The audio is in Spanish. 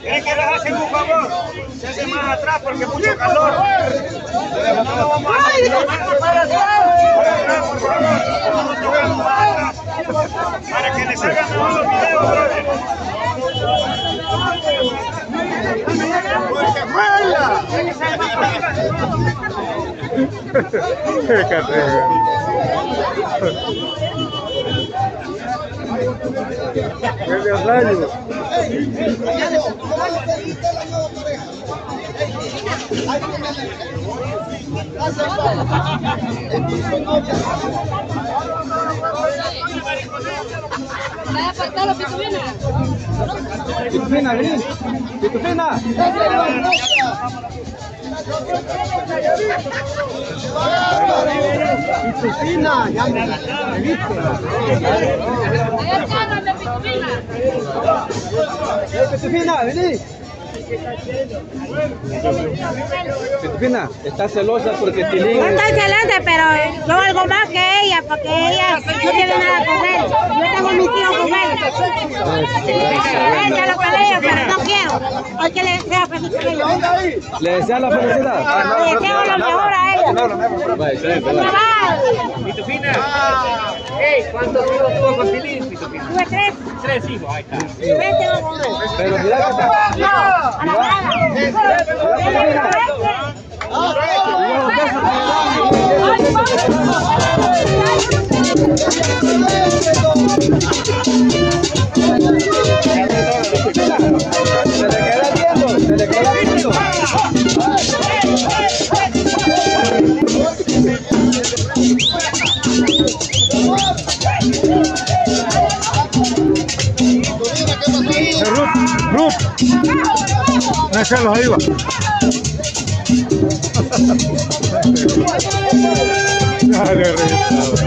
¿Quieren que les hacen un favor? Se hace más atrás porque mucho calor. No vamos a para atrás, por favor. Para que les hagan mejor los videos, brother. ¡Porque vuela! Huele a rayo. Vaya a faltar los pitubinas. Pitufina, vení. Pitufina. Pitufina, ya me, me viste. Eh, vení. Pitufina, está celosa porque Tilín... No estoy celosa, pero yo algo más que ella, porque ella no tiene nada con él. Yo tengo mis hijos con él. Ella lo peleo, pero no quiero. Hoy que le deseo felicidades. ¿Le desea la felicidad? Ah, Le deseo lo mejor a ella. Va, excelente, va. Trabajo. Pitufina. Ey, ¿cuántos hijos tuvo con Tilín, Pitufina? Tuve tres. Tres hijos, ahí está. Pero mira que está... No, a la. Ruth, Ruth. Déjalo ahí va. Dale.